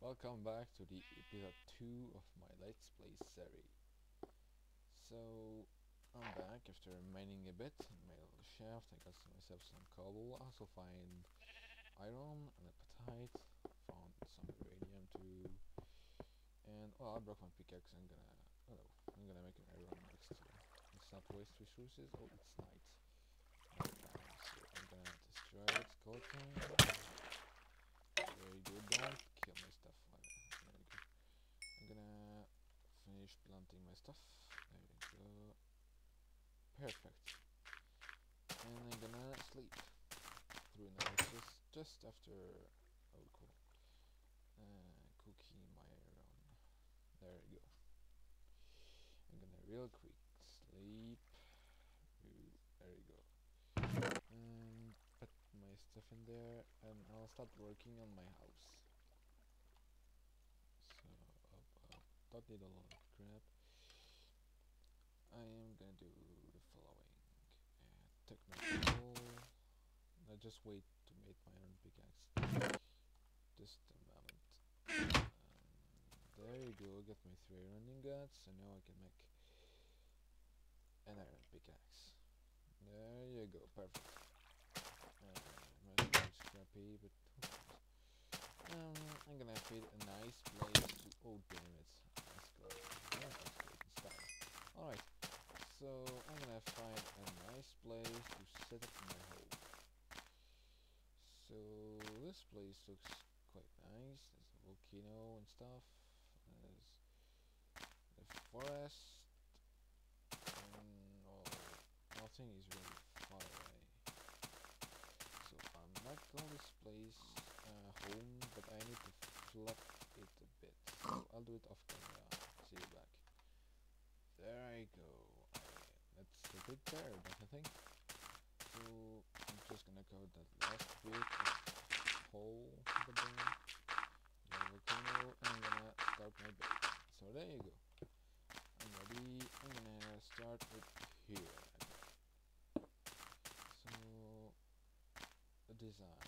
Welcome back to the episode 2 of my Let's Play series. So, I'm back after mining a bit in my little shaft. I got myself some cobble, I also find iron and apatite, found some uranium too. And, well, I broke my pickaxe, I'm gonna, oh, I'm gonna make an iron next to not waste resources, oh, it's night. so I'm gonna destroy it, skeleton. Very good, don't kill my stuff. Very good. I'm gonna finish planting my stuff. There you go. Perfect. And I'm gonna sleep through the night just, just after oh cool. Uh, cooking my iron. There you go. I'm gonna real quick sleep. There you go. And put my stuff in there and I'll start working on my house. So up, up. Don't need a lot crap. I am gonna do the following. Uh, tool. I just wait to make my own pickaxe. Just a moment. Um, there you go, get my three iron ingots, and now I can make an iron pickaxe. There you go, perfect. Uh, scrappy, but um, I'm gonna feed a nice place to. Oh damn it! Alright, so I'm gonna find a nice place to set up my home. So this place looks quite nice. There's a volcano and stuff. There's the forest. And well, nothing is really far away. So I might call this place uh, home, but I need to flip it a bit. So I'll do it off camera. See you back. There I go. I, that's a bit there, don't you think? So I'm just gonna cover that last bit of hole over there. The volcano, and I'm gonna start my base. So there you go. I'm ready. I'm gonna start it here. So the design.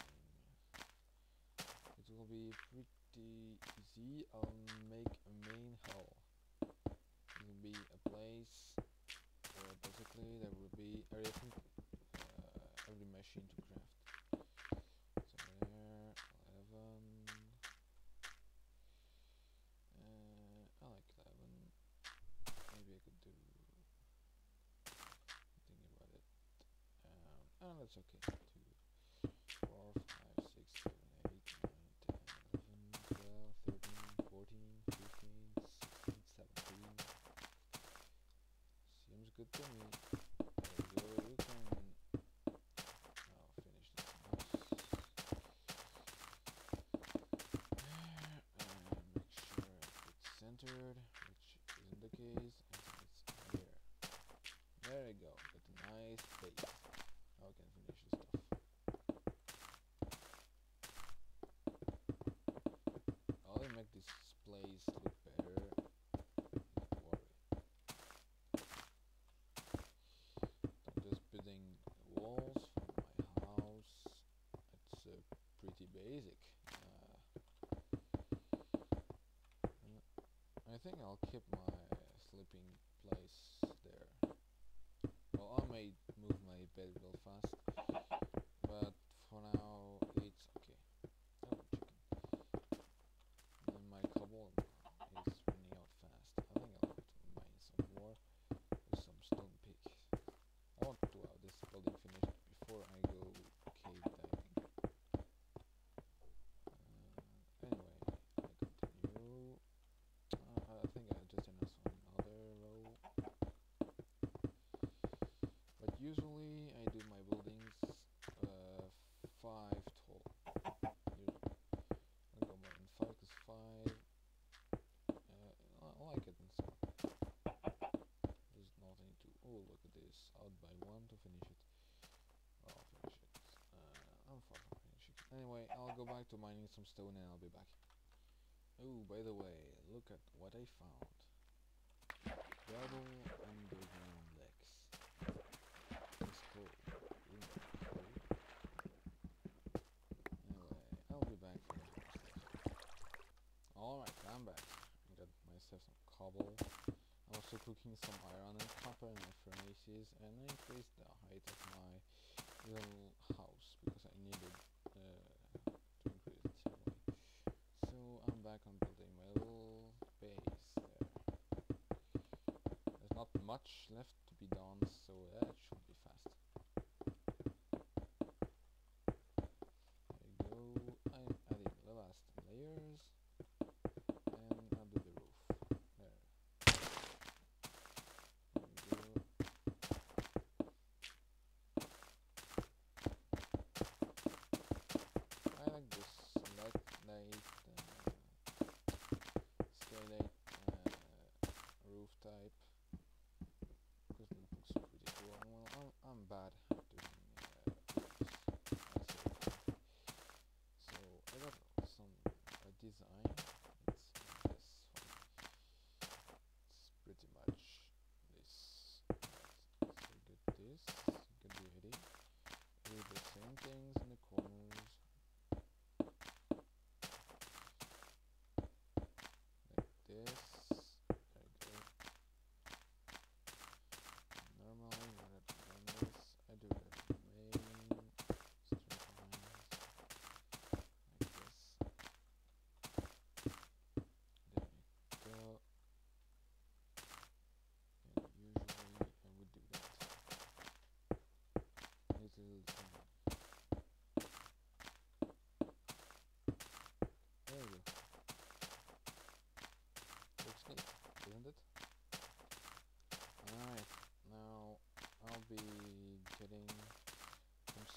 It will be pretty easy. I'll make a main hall. Be a place where basically there will be everything, uh, every machine to craft. So there, 11. Uh, I like 11. Maybe I could do. Thinking about it. Um, oh, that's okay. Two, four, five, six, seven, eight, nine, ten, eleven, twelve, thirteen, fourteen, fifteen, sixteen, seventeen. Seems good to me. There you go. You can now finish this house. And make sure it's centered, which isn't the case. I think it's here. There you go. Got a nice base. Now I can finish the stuff. I'll make this place look better. Not worry. I'm just building walls for my house. It's uh, pretty basic. Uh, uh, I think I'll keep my sleeping place there. Well, I may move my bed real fast, but for now it's okay. Oh, chicken. And my cobble is running out fast. I think I'll have to mine some more with some stone pick. I want to have this building finished before I go cave diving. Uh, anyway, I continue. Uh, I think I just announced another row. But usually I do my buildings uh, five tall. Usually. I go more than five because five. Uh, I I like it and so. There's nothing to. Oh, look at this! Out by one to finish it. I'll finish it. Uh, I'm far from finishing. it. Anyway, I'll go back to mining some stone and I'll be back. Oh, by the way, look at what I found. Double underground legs. Really cool. Anyway, I'll be back for the station. I'm back. I got myself some cobble. I'm also cooking some iron and copper in my furnaces and I increased the height of my little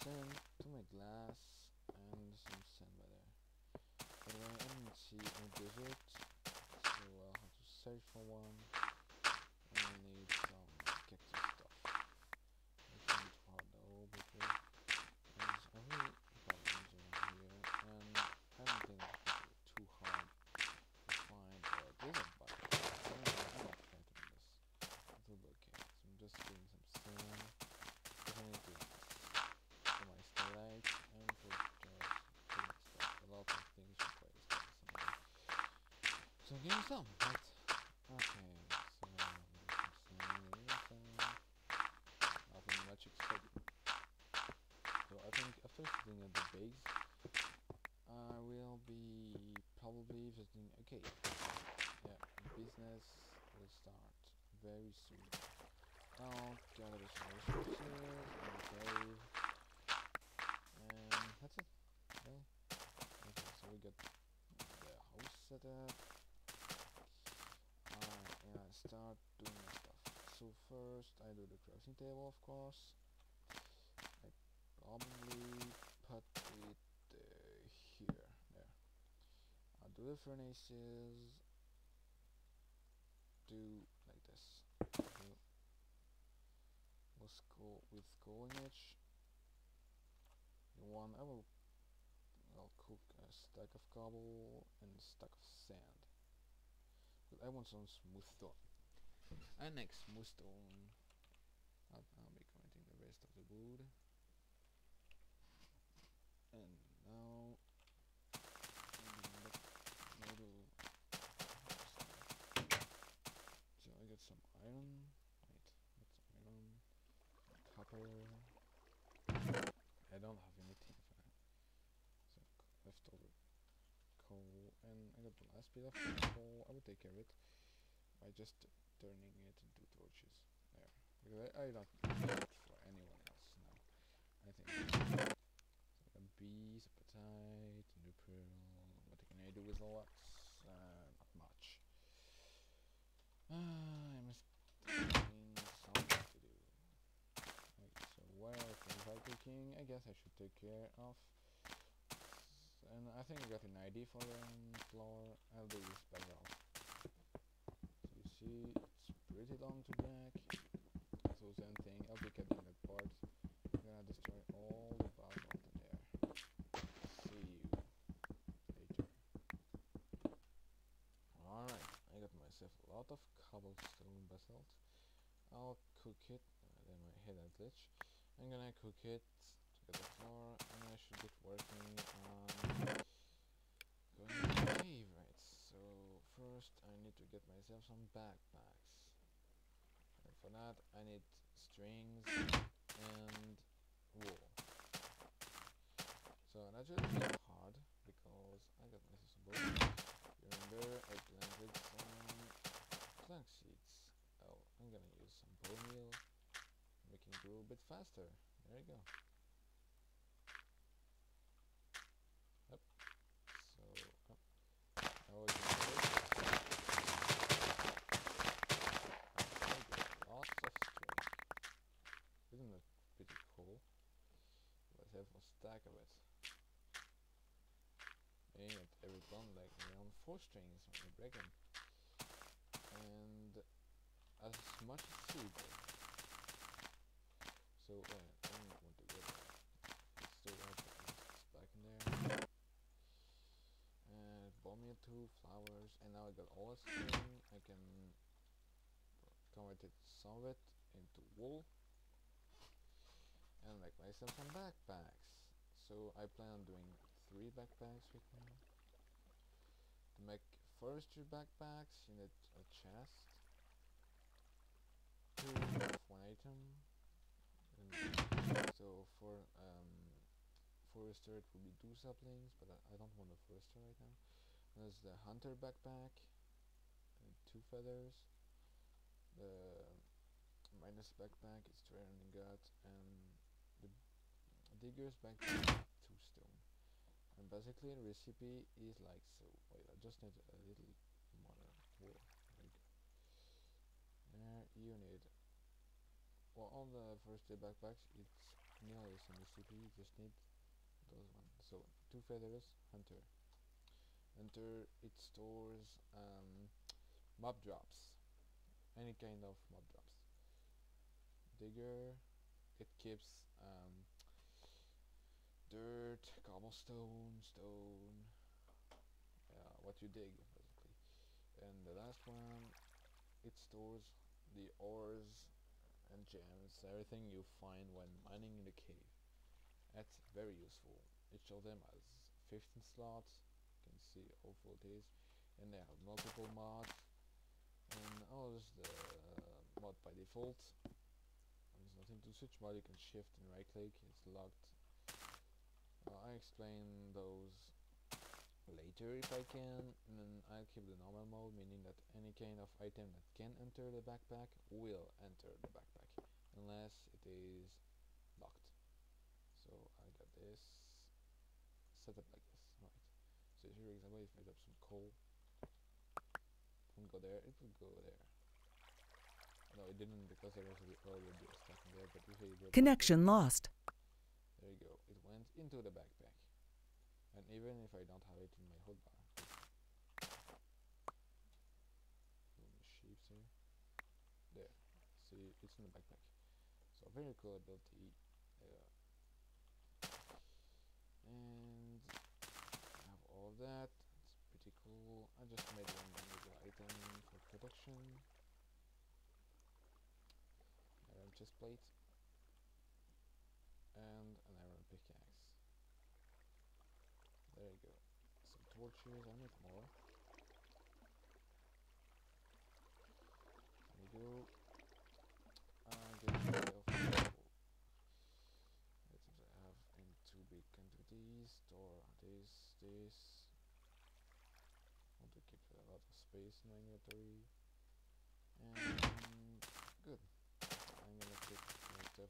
sand to my glass and some sand by there. Way, I didn't see any desert, so I'll have to search for one. And I'll need some cactus stuff. I can need hard though, because there's a really problems around here, and I don't think it's too hard to find a desert bug. I don't know, I'm not planting this. It will be okay. So I'm just doing some sand. Because I need to for my starlight and for just putting stuff. A lot of things require stuff anyway. So give me some? Okay, so sand, there's some nothing much exciting. So I think after sitting at the base I will be probably visiting cave. Yeah, business will start very soon. I'll gather some resources the cave. And that's it. Well, okay, so we got the house set up. Alright, yeah, start doing the stuff. So first I do the crafting table, of course. I probably put it uh, here, there. I'll do the furnaces. Do like this. Do with coal with coal edge. One I will I'll cook a stack of cobble and a stack of sand. I want some smooth stone. And next smooth stone I'll, I'll be commenting the rest of the wood. And now so I got some iron. Wait, that's iron. Copper. I don't have any tin for. So leftover coal and I got the last bit of coal. I will take care of it by just turning it into torches. There. Because I, I don't need it for anyone else now. I think. So I got bees, apatite, new pearl. What can I do with all that? Uh, not much. Ah, I must find something to do. Right, so while things are cooking, I guess I should take care of. And I think I got an ID for the um, floor. I'll do this off. So you see, pretty long to jack. So same thing, I'll be cutting that part. I'm gonna destroy all the basalt in there. See you later. Alright, I got myself a lot of cobblestone basalt. I'll cook it, uh, then I hit that glitch. I'm gonna cook it to get the floor, and I should get working on going to cave, right? So first I need to get myself some backpacks. For that I need strings and wool. So that's just hard because I got myself some. Remember I planted some plank seeds. Oh, I'm gonna use some bone meal. Make it grow a bit faster. There you go. Up. So up. Now we can do this. I got lots of string. Isn't that pretty cool? Let's have a stack of it. And at every bond like around four strings you break them. And as much as seed. So uh, I don't want to get that. Still put this back in there. And bone meal two, flowers, and now I got all the string. I can convert it some of it into wool and make myself some backpacks. So I plan on doing three backpacks right now. To make forestry backpacks, you need a chest, two of one item. And so for um, forester it will be two saplings, but I, I don't want a forester right now. And there's the hunter backpack, and two feathers. The miner's backpack is Terran gut, and the digger's backpack two. And basically the recipe is like so. Wait, I just need a little more wool. There you. Need well all the first day backpacks it's nearly same recipe, you just need those ones. So two feathers, hunter. Hunter it stores um, mob drops. Any kind of mob drops. Digger it keeps um, dirt, cobblestone, stone, yeah, what you dig basically. And the last one, it stores the ores and gems, everything you find when mining in the cave. That's very useful. Each of them has 15 slots, you can see how full it is, and they have multiple mods. And oh, this is the uh, mod by default. There's nothing to switch mod, you can shift and right click, it's locked I explain those later if I can, and then I'll keep the normal mode, meaning that any kind of item that can enter the backpack will enter the backpack, unless it is locked. So I got this set up like this, right. So here example, if I drop some coal, it won't go there, it will go there. No, it didn't because there was already a stack in there, but if I Connection lost. there you go. Into the backpack. And even if I don't have it in my hotbar. Sheeps here. There. See, it's in the backpack. So very cool ability. Uh, and have all of that. It's pretty cool. I just made one item for production. Iron chest plate and an iron pickaxe. There you go. Torches, I need more. There you go. And I have in two big quantities. Store this, this. Want to keep a lot of space in my inventory. And good. I'm gonna put my stuff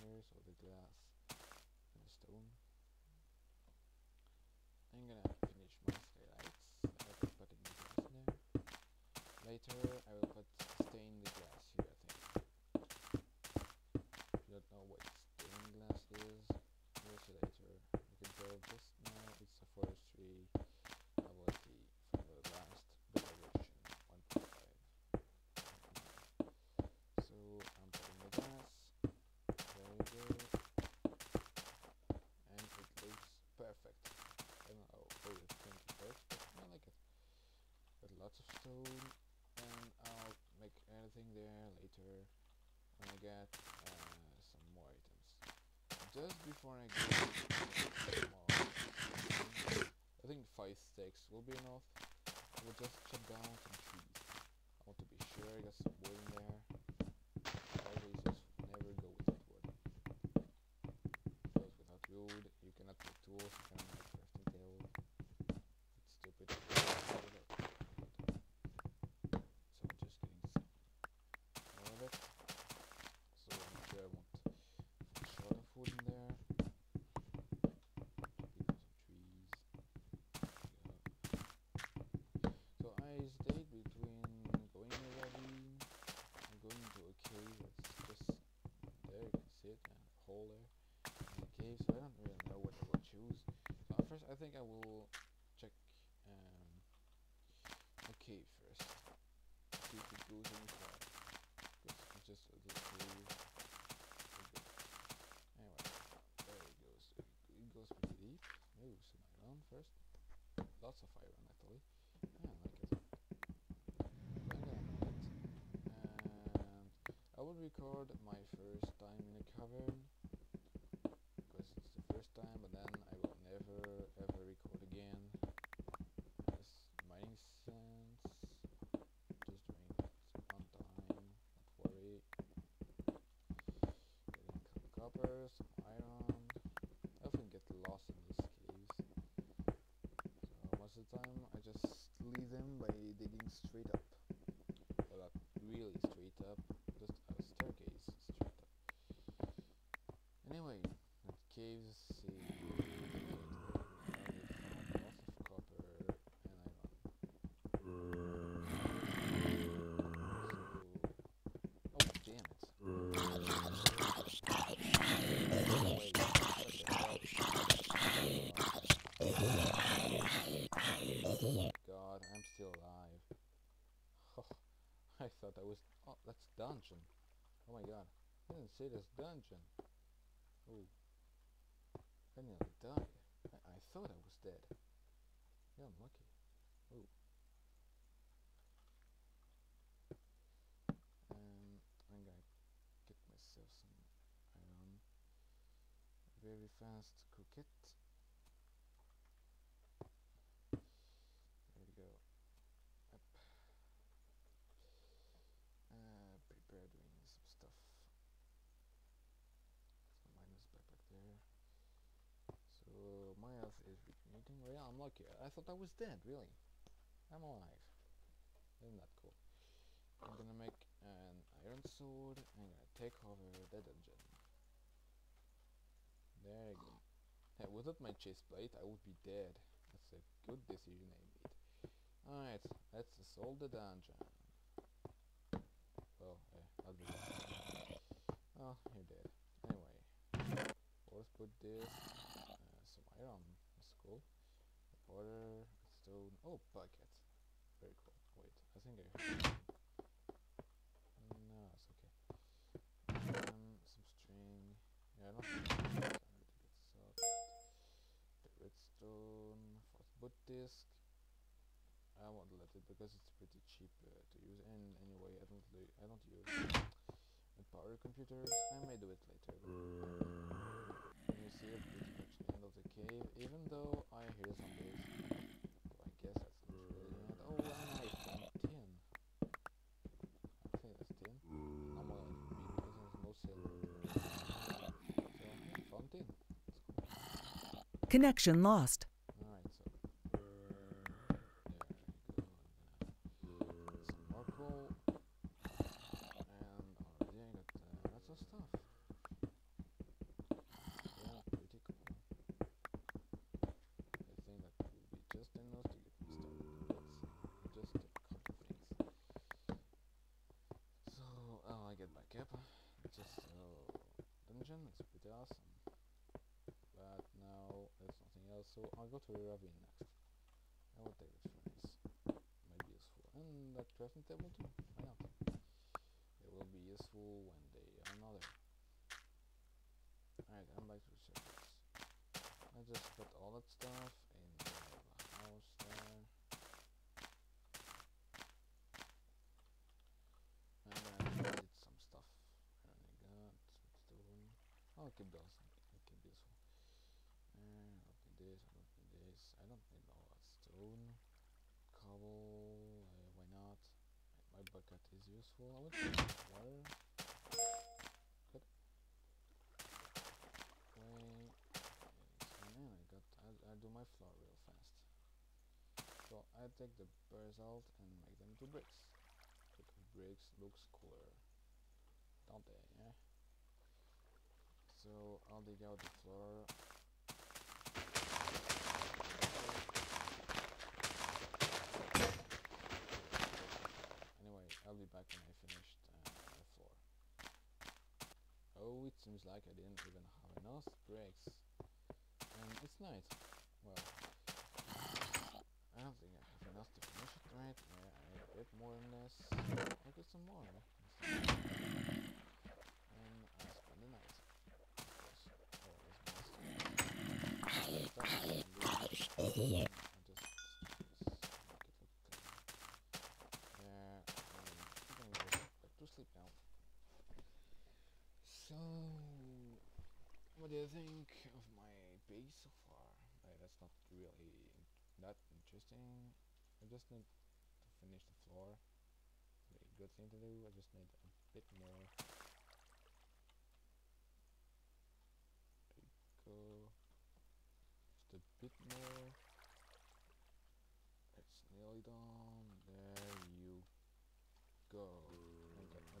here, so the glass and the stone. I'm gonna finish my skylights putting the glass in there. Later I will put stained glass here, I think. If you don't know what stained glass is, we'll see later. You can tell just now it's a forestry ability from the last beta version 1.5. So I'm putting the glass there you go. And it looks perfect. I don't know how you think it works, but I like it. Got lots of stone, and I'll make anything there later when I get uh, some more items. Just before I some more, I think five sticks will be enough. I will just chop down some trees. I want to be sure I got some wood in there. Always just never go without wood. Because without wood, you cannot make tools, you cannot make crafting table. It's stupid. So I'm just getting some of it. So I'm sure I won't find a lot of food in there. Chop down some trees. Yeah. So I stayed between going already and going to a cave that's just there, you can see it, and a hole there in the cave, so I don't really know what I will choose. So at first I think I will check um, cave first. See if it goes far. Because just a little. Anyway, there it goes. It goes pretty deep. Maybe some iron first. Lots of iron actually. Yeah, I like it. And I will record my first time in a cavern because it's the first time, but then I will never ever record again as mining sense. Just doing it one time, not worry. Getting some copper, some iron. I often get lost in these caves. So most of the time I just leave them by digging straight up. Well, not really straight up, just a staircase straight up. Anyway, that caves is located where we found lots of copper and iron. So, oh damn it. God, I'm still alive. I thought that was. Oh, that's dungeon. Oh my god. I didn't see this dungeon. Oh. I nearly died. I, I thought I was dead. Yeah, I'm lucky. Oh. Um, I'm gonna get myself some iron very fast. Cook it. There we go. Up. Uh, prepare doing some stuff. Some miner's backpack there. So my health is Well, yeah, I'm lucky. I thought I was dead. Really, I'm alive. Isn't that cool? I'm gonna make an iron sword. I'm gonna take over the dungeon. There you go. Yeah, without my chest plate, I would be dead. That's a good decision I made. Alright, let's assault the dungeon. Well, eh, I'll be Oh, you're dead. Anyway, let's put this. Uh, some iron. That's cool. Water, stone. Oh, bucket. Very cool. Wait, I think I. No, it's okay. Um, some string. Yeah. I to get soft. The redstone. Fast boot disk. I won't let it because it's pretty cheap uh, to use. And anyway, I don't. I don't use with power computers. I may do it later. And you see it the end of the cave, even though I hear zombies. So I guess that's not. Oh, I tin. That's tin. I'm tin. Connection lost. Alright, so there you go. I'm gonna some more coal, and already I got uh, lots of stuff. Yeah, pretty cool. I think that will be just enough to get me started. Let's just a couple things. So, oh, I get back up. Just uh, dungeon. It's pretty awesome. But now there's nothing else, so I'll go to a ravine next. I will take the furnace. Might be useful. Table too. Why not? They will be useful one day or another. Alright, I'm back to the surface. I just put all that stuff in the house there. And then I did some stuff. I got some stone. I'll keep those. It can be useful. Uh, I don't need this, I don't need this. I don't need all that stone. Cobble. Useful. Good. Wait. Then I got. I, I do my floor real fast. So I take the basalt and make them into bricks. Because bricks looks cooler, don't they? Yeah. So I'll dig out the floor I'll be back when I finished uh, the floor. Oh, it seems like I didn't even have enough bricks. And it's night. Well, I don't think I have enough to finish it right. Yeah, I a bit more than this. I'll get some more. And I spend the night. Of course, always sleep now. So, what do you think of my base so far? Uh, that's not really that interesting. I just need to finish the floor. Very good thing to do. I just need a bit more. There you go. Just a bit more. It's nearly done. There you go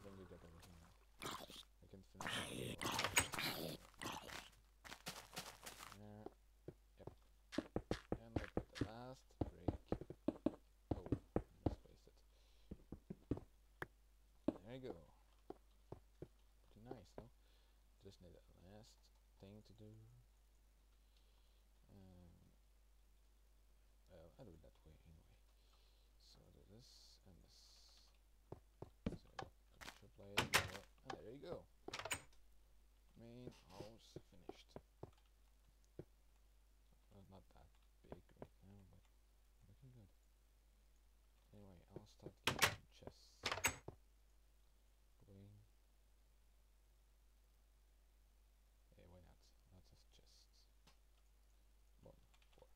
then you get everything now. I can finish Yeah. Yep. And I put the last break. Oh, misplaced it. You go. Pretty nice, no? Just need a last thing to do. Um, well, I'll do it that way anyway. So do this and this play and there you go. Main house finished. Well, not that big right now, but looking good. Anyway, I'll start getting chests going. Hey, why not? Lots of chests. One, four.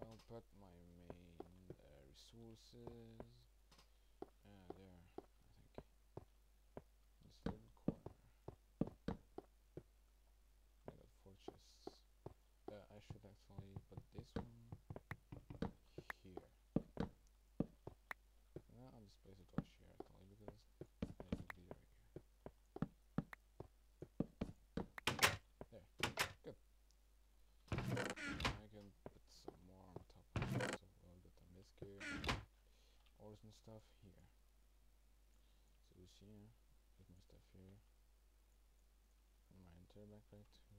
I'll put my main uh, resources and stuff here. So you see, uh, my stuff here. And my entire backpack too,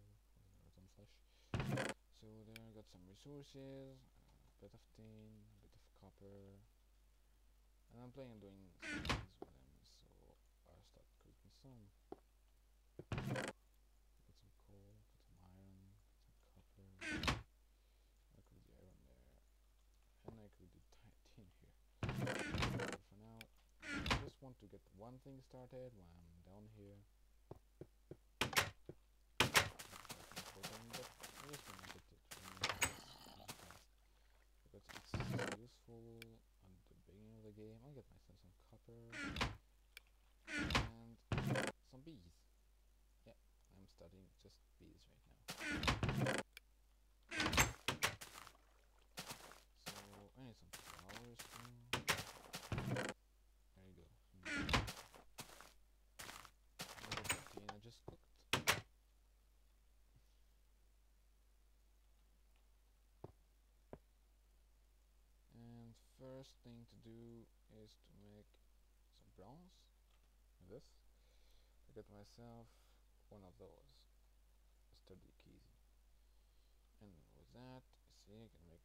rotten flesh. So there I got some resources, a bit of tin, a bit of copper. And I'm planning on doing some things with them, so I'll start cooking some. Put some coal, put some iron, put some copper. I could the iron there. And I could do tin here for now, I just want to get one thing started while I'm down here. Because it's useful at the beginning of the game. I'll get myself some copper and some bees. Yeah, I'm studying just bees right now. first thing to do is to make some bronze like this. I get myself one of those sturdy keys. And with that see I can make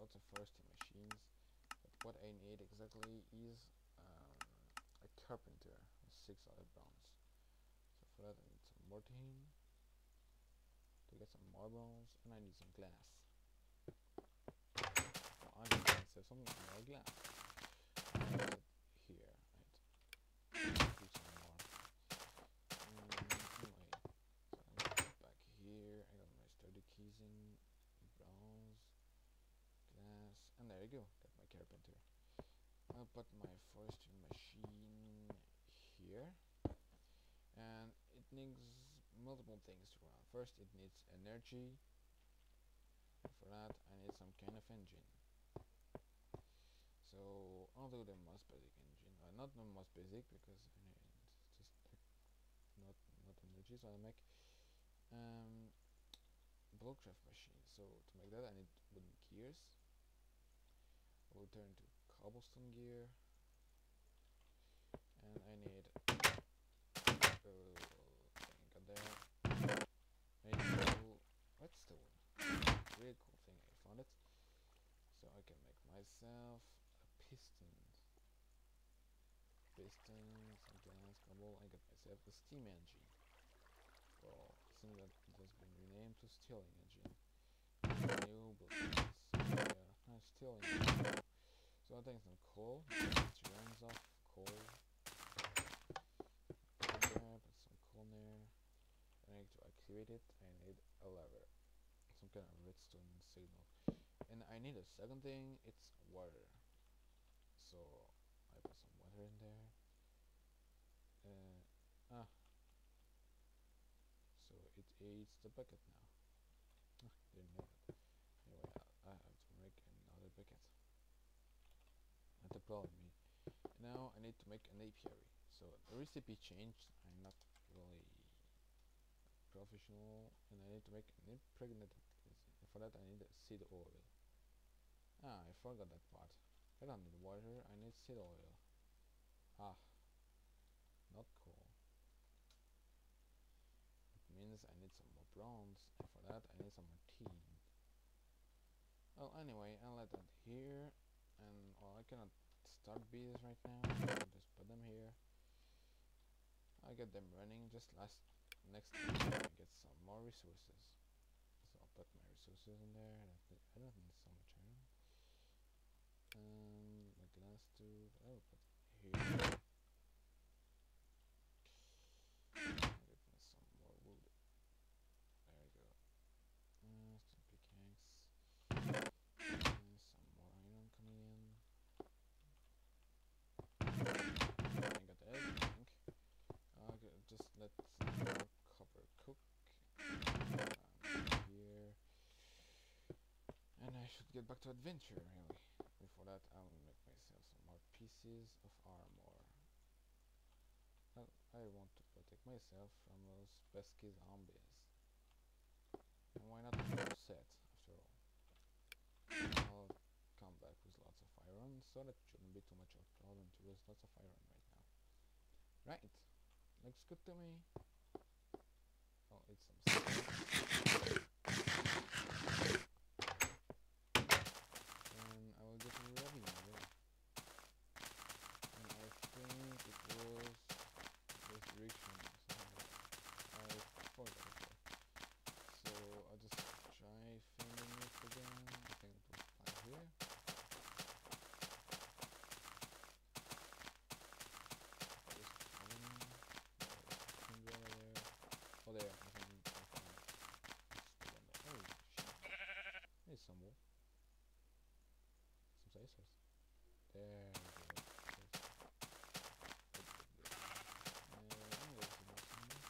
lots of forestry machines. But what I need exactly is um, a carpenter with six other bronze so for that I need some mortine to get some marbles and I need some glass so something more glass. here, right? Um, anyway, so back here. I got my sturdy keys in bronze, glass, and there you go. Got my carpenter. I'll put my forestry machine here and it needs multiple things to run. First it needs energy. For that I need some kind of engine. So I'll do the most basic engine. Uh, not the most basic because I need just not not energy. So I make um, BuildCraft machine. So to make that I need wooden gears. I will turn to cobblestone gear and I need uh, thing there. I need stone. What's? Really cool thing. I found it. So I can make myself. Pistons, gas, cobble. I got myself a steam engine. Well, since that it has been renamed to Stirling engine. New buildings. Yeah, Stirling engine. So I think some coal. It runs off coal. There, put some coal there. I need to activate it. I need a lever, some kind of redstone signal, and I need a second thing. It's water. So In there. Uh, ah. So it eats the bucket now. Didn't know that. Anyway, I, I have to make another bucket. Not a problem. Now I need to make an apiary. So the recipe changed. I'm not really professional and I need to make an impregnated for that I need seed oil. Ah, I forgot that part. I don't need water, I need seed oil. Ah, not cool. It means I need some more bronze, and for that I need some more tin. Well, anyway, I'll let that here, and well, I cannot start bees right now, I'll just put them here. I get them running just last next time I get some more resources. So I'll put my resources in there. I don't need so much iron. Um, my glass tube. I will put here. Some more wood. There we go. Some more iron coming in. I got just let more copper cook. Here. And I should get back to adventure, really. Before that, I will make myself some more pieces of armor. Well, I want to protect myself from those pesky zombies. And why not full set, after all? I'll come back with lots of iron, so that shouldn't be too much of a problem to use lots of iron right now. Right. Looks good to me. Oh, I'll eat some steak. And I will get ready now. And I think it was resurrection. So I forgot it. So I'll just try filming it again. I think it was fine here. Just filming. There's a finger over there. Oh, there. I think I found it. It's the one that. Oh, shit. There's some wool. Some scissors. There we go. Yes. Good, good, good. Uh, oh, there's some more somewhere.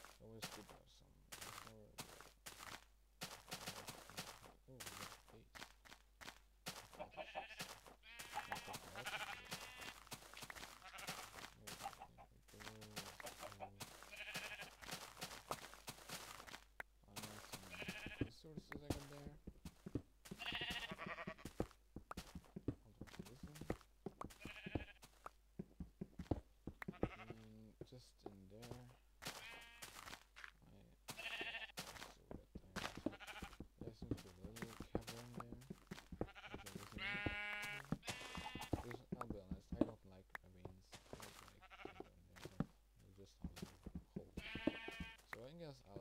It's always good to have some. There's more of the- Oh, we got space. Not that fast. Not that fast. There we go. So, uh, some resources I got there. Hold on to this one. And just in there. I so that I there seems to be a little cavern there. Which I wasn't Because I'll be honest, I don't like ravines. I don't like cavern there. They're just a little hole. So I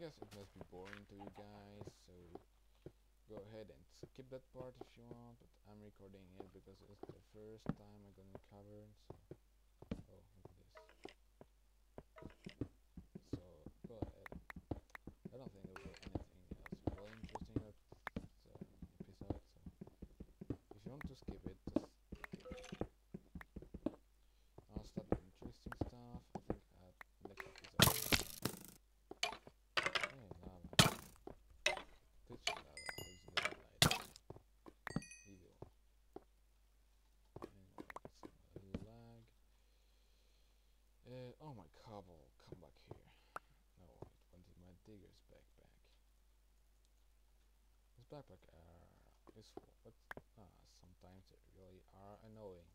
guess it must be boring to you guys, so go ahead and skip that part if you want, but I'm recording it because it's the first time I'm gonna cover, so Blackback error is what uh, sometimes really are annoying.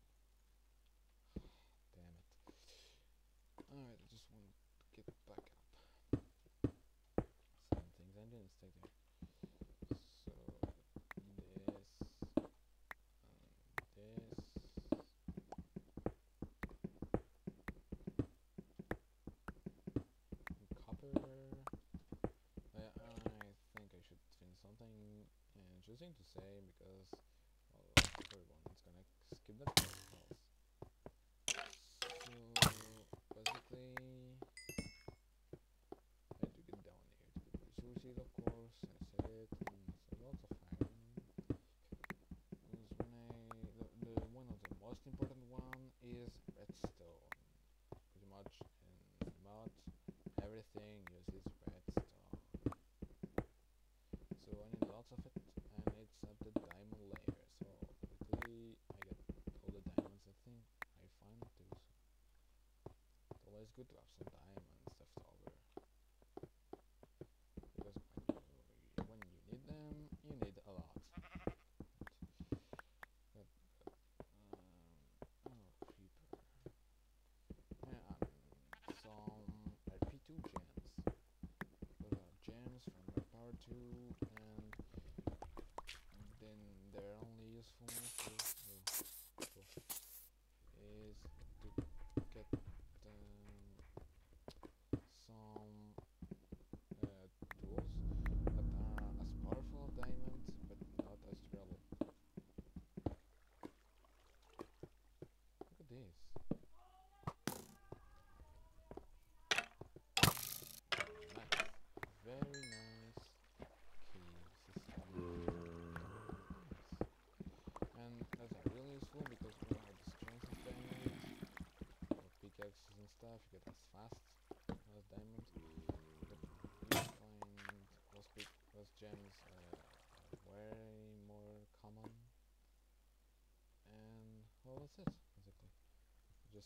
using the same because Gut drauf sind.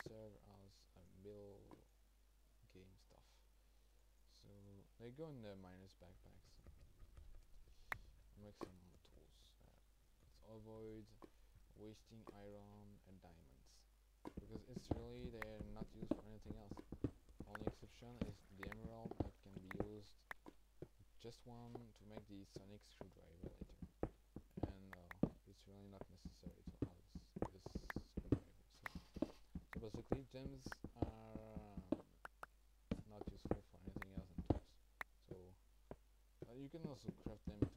serve as a mill game stuff. So they go in the miners backpacks. Make some tools. Uh, let's avoid wasting iron and diamonds because it's really they're not used for anything else. Only exception is the emerald that can be used just one to make the sonic screwdriver. Gems are um, not useful for anything else than tools. So uh, you can also craft them